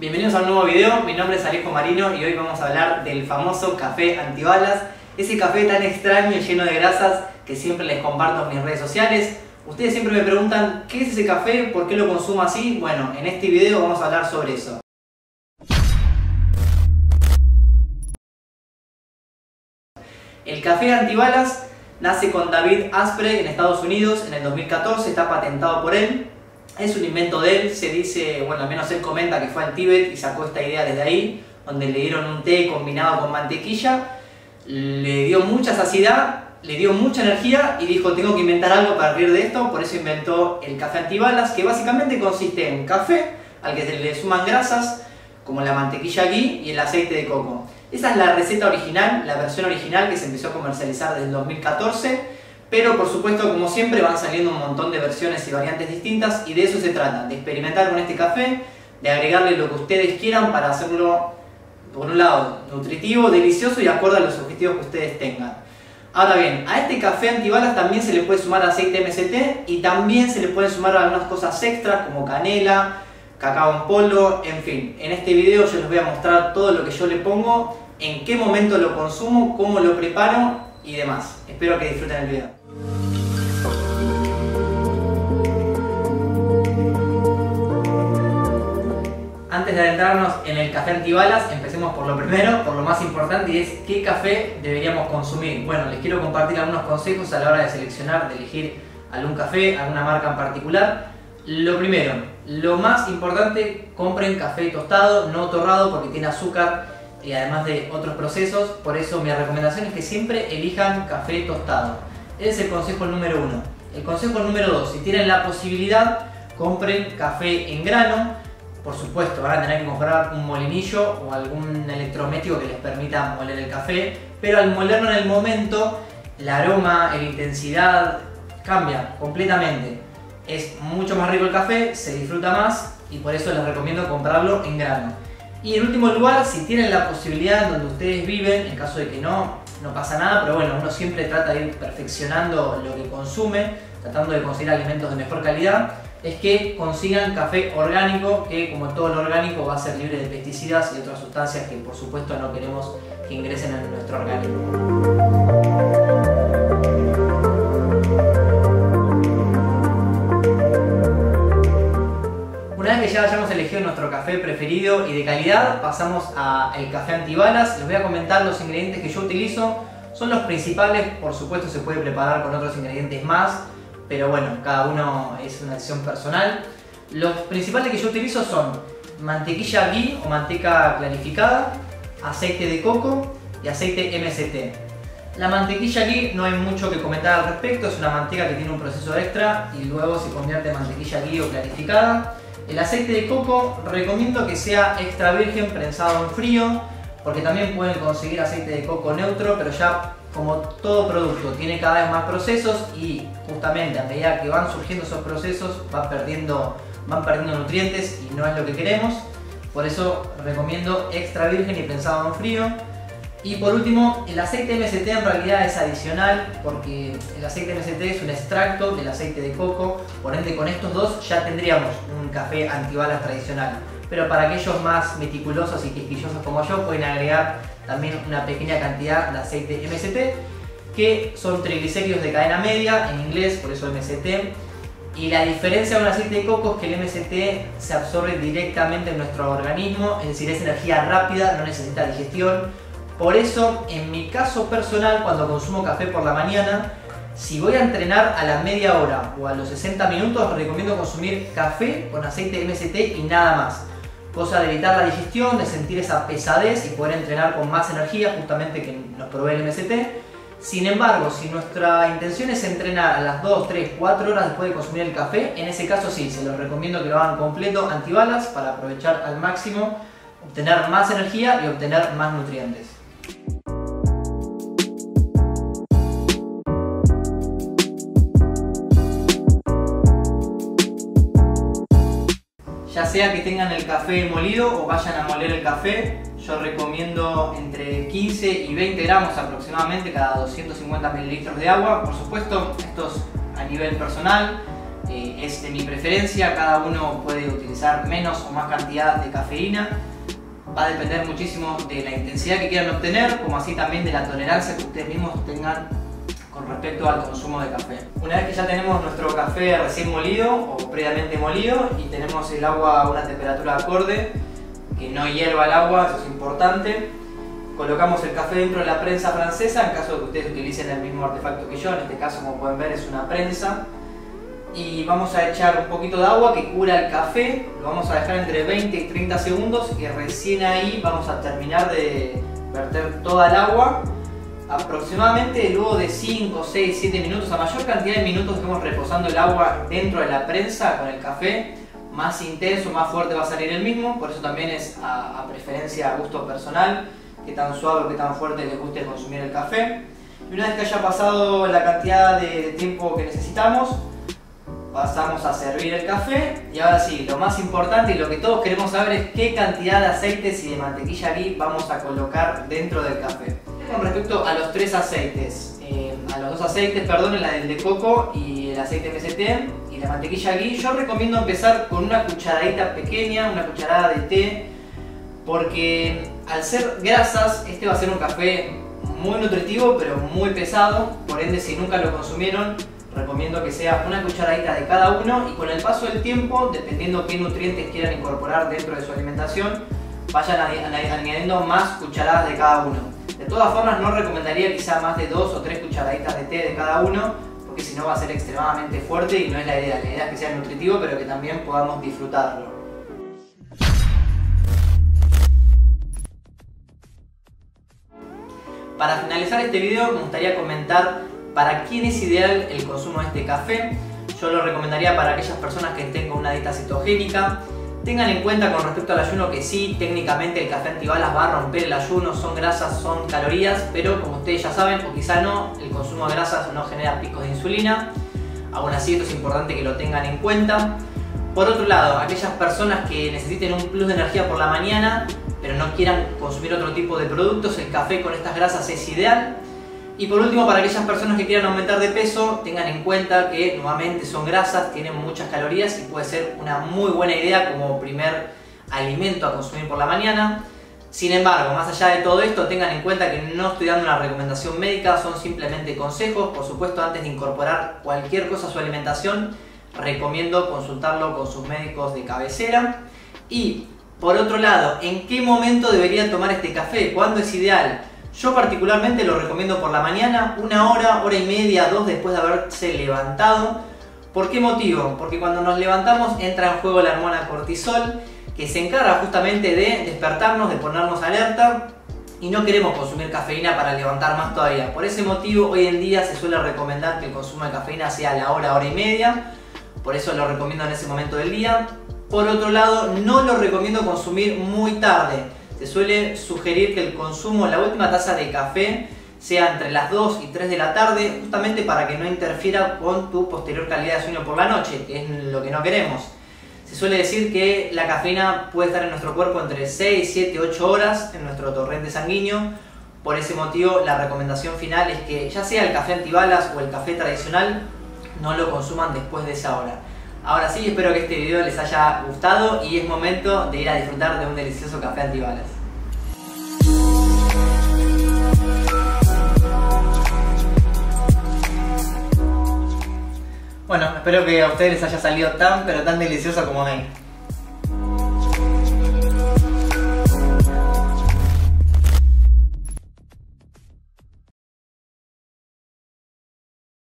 Bienvenidos a un nuevo video, mi nombre es Alejo Marino y hoy vamos a hablar del famoso café antibalas, ese café tan extraño y lleno de grasas que siempre les comparto en mis redes sociales. Ustedes siempre me preguntan, ¿qué es ese café? ¿Por qué lo consumo así? Bueno, en este video vamos a hablar sobre eso. El café antibalas nace con David Asprey en Estados Unidos en el 2014, está patentado por él. Es un invento de él, se dice, bueno, al menos él comenta que fue al Tíbet y sacó esta idea desde ahí, donde le dieron un té combinado con mantequilla, le dio mucha saciedad, le dio mucha energía y dijo, tengo que inventar algo para partir de esto, por eso inventó el café antibalas, que básicamente consiste en café, al que se le suman grasas, como la mantequilla ghee y el aceite de coco. Esa es la receta original, la versión original que se empezó a comercializar desde el 2014, pero por supuesto, como siempre, van saliendo un montón de versiones y variantes distintas y de eso se trata, de experimentar con este café, de agregarle lo que ustedes quieran para hacerlo, por un lado, nutritivo, delicioso y acorde a los objetivos que ustedes tengan. Ahora bien, a este café antibalas también se le puede sumar aceite MCT y también se le pueden sumar algunas cosas extras como canela, cacao en polvo, en fin. En este video yo les voy a mostrar todo lo que yo le pongo, en qué momento lo consumo, cómo lo preparo y demás. Espero que disfruten el video. De adentrarnos en el café antibalas, empecemos por lo primero, por lo más importante, y es qué café deberíamos consumir. Bueno, les quiero compartir algunos consejos a la hora de seleccionar, de elegir algún café, alguna marca en particular. Lo primero, lo más importante, compren café tostado, no torrado porque tiene azúcar y además de otros procesos. Por eso mi recomendación es que siempre elijan café tostado. Ese es el consejo número uno. El consejo número dos, si tienen la posibilidad, compren café en grano. Por supuesto, van a tener que comprar un molinillo o algún electrométrico que les permita moler el café, pero al molerlo en el momento, el aroma, la intensidad cambia completamente es mucho más rico el café, se disfruta más y por eso les recomiendo comprarlo en grano. Y en último lugar, si tienen la posibilidad en donde ustedes viven, en caso de que no, no pasa nada, pero bueno, uno siempre trata de ir perfeccionando lo que consume, tratando de conseguir alimentos de mejor calidad, es que consigan café orgánico, que como todo lo orgánico va a ser libre de pesticidas y otras sustancias que por supuesto no queremos que ingresen en nuestro organismo. Una vez que ya hayamos elegido nuestro café preferido y de calidad, pasamos al café antibalas. Les voy a comentar los ingredientes que yo utilizo. Son los principales, por supuesto se puede preparar con otros ingredientes más, pero bueno, cada uno es una decisión personal. Los principales que yo utilizo son mantequilla ghee o manteca clarificada, aceite de coco y aceite MST. La mantequilla ghee no hay mucho que comentar al respecto, es una manteca que tiene un proceso extra y luego se convierte en mantequilla ghee o clarificada. El aceite de coco recomiendo que sea extra virgen prensado en frío, porque también pueden conseguir aceite de coco neutro, pero ya como todo producto tiene cada vez más procesos y justamente a medida que van surgiendo esos procesos van perdiendo, van perdiendo nutrientes y no es lo que queremos. Por eso recomiendo extra virgen y prensado en frío. Y por último, el aceite MST en realidad es adicional porque el aceite MST es un extracto del aceite de coco, por ende con estos dos ya tendríamos un café antibalas tradicional. Pero para aquellos más meticulosos y quisquillosos como yo pueden agregar también una pequeña cantidad de aceite MST que son triglicéridos de cadena media, en inglés, por eso MST. Y la diferencia de un aceite de coco es que el MST se absorbe directamente en nuestro organismo, es decir, es energía rápida, no necesita digestión, por eso, en mi caso personal, cuando consumo café por la mañana, si voy a entrenar a la media hora o a los 60 minutos, recomiendo consumir café con aceite MST y nada más. Cosa de evitar la digestión, de sentir esa pesadez y poder entrenar con más energía, justamente que nos provee el MST. Sin embargo, si nuestra intención es entrenar a las 2, 3, 4 horas después de consumir el café, en ese caso sí, se los recomiendo que lo hagan completo antibalas para aprovechar al máximo, obtener más energía y obtener más nutrientes. Sea que tengan el café molido o vayan a moler el café, yo recomiendo entre 15 y 20 gramos aproximadamente cada 250 mililitros de agua. Por supuesto, esto es a nivel personal. eh, es de mi preferencia, cada uno puede utilizar menos o más cantidad de cafeína. Va a depender muchísimo de la intensidad que quieran obtener, como así también de la tolerancia que ustedes mismos tengan respecto al consumo de café. Una vez que ya tenemos nuestro café recién molido o previamente molido y tenemos el agua a una temperatura acorde, que no hierva el agua, eso es importante, colocamos el café dentro de la prensa francesa, en caso de que ustedes utilicen el mismo artefacto que yo, en este caso como pueden ver es una prensa, y vamos a echar un poquito de agua que cura el café, lo vamos a dejar entre 20 y 30 segundos y recién ahí vamos a terminar de verter toda el agua aproximadamente luego de 5, 6, 7 minutos, a mayor cantidad de minutos que estemos reposando el agua dentro de la prensa con el café, más intenso, más fuerte va a salir el mismo, por eso también es a, preferencia, a gusto personal, que tan suave o que tan fuerte les guste consumir el café. Y una vez que haya pasado la cantidad de tiempo que necesitamos, pasamos a servir el café y ahora sí, lo más importante y lo que todos queremos saber es qué cantidad de aceites y de mantequilla ghee vamos a colocar dentro del café. Con respecto a los tres aceites, eh, a los dos aceites, perdón, la del de coco y el aceite MST y la mantequilla ghee, yo recomiendo empezar con una cucharadita pequeña, una cucharada de té, porque al ser grasas, este va a ser un café muy nutritivo pero muy pesado, por ende si nunca lo consumieron, recomiendo que sea una cucharadita de cada uno y con el paso del tiempo, dependiendo qué nutrientes quieran incorporar dentro de su alimentación, vayan añadiendo más cucharadas de cada uno. Todas formas, no recomendaría quizá más de dos o tres cucharaditas de té de cada uno, porque si no va a ser extremadamente fuerte y no es la idea. La idea es que sea nutritivo, pero que también podamos disfrutarlo. Para finalizar este video me gustaría comentar ¿Para quién es ideal el consumo de este café? Yo lo recomendaría para aquellas personas que tengan una dieta cetogénica. Tengan en cuenta con respecto al ayuno que sí, técnicamente el café antibalas va a romper el ayuno, son grasas, son calorías, pero como ustedes ya saben, o quizá no, el consumo de grasas no genera picos de insulina. Aún así esto es importante que lo tengan en cuenta. Por otro lado, aquellas personas que necesiten un plus de energía por la mañana, pero no quieran consumir otro tipo de productos, el café con estas grasas es ideal. Y por último, para aquellas personas que quieran aumentar de peso, tengan en cuenta que nuevamente son grasas, tienen muchas calorías y puede ser una muy buena idea como primer alimento a consumir por la mañana. Sin embargo, más allá de todo esto, tengan en cuenta que no estoy dando una recomendación médica, son simplemente consejos. Por supuesto, antes de incorporar cualquier cosa a su alimentación, recomiendo consultarlo con sus médicos de cabecera. Y por otro lado, ¿en qué momento debería tomar este café? ¿Cuándo es ideal? Yo particularmente lo recomiendo por la mañana, una hora, hora y media, dos después de haberse levantado. ¿Por qué motivo? Porque cuando nos levantamos entra en juego la hormona cortisol, que se encarga justamente de despertarnos, de ponernos alerta y no queremos consumir cafeína para levantar más todavía. Por ese motivo hoy en día se suele recomendar que el consumo de cafeína sea a la hora, hora y media. Por eso lo recomiendo en ese momento del día. Por otro lado, no lo recomiendo consumir muy tarde se suele sugerir que el consumo, la última taza de café, sea entre las 2 y 3 de la tarde, justamente para que no interfiera con tu posterior calidad de sueño por la noche, que es lo que no queremos. Se suele decir que la cafeína puede estar en nuestro cuerpo entre 6, 7, 8 horas en nuestro torrente sanguíneo. Por ese motivo, la recomendación final es que ya sea el café antibalas o el café tradicional, no lo consuman después de esa hora. Ahora sí, espero que este video les haya gustado y es momento de ir a disfrutar de un delicioso café antibalas. Espero que a ustedes les haya salido tan pero tan delicioso como a mí.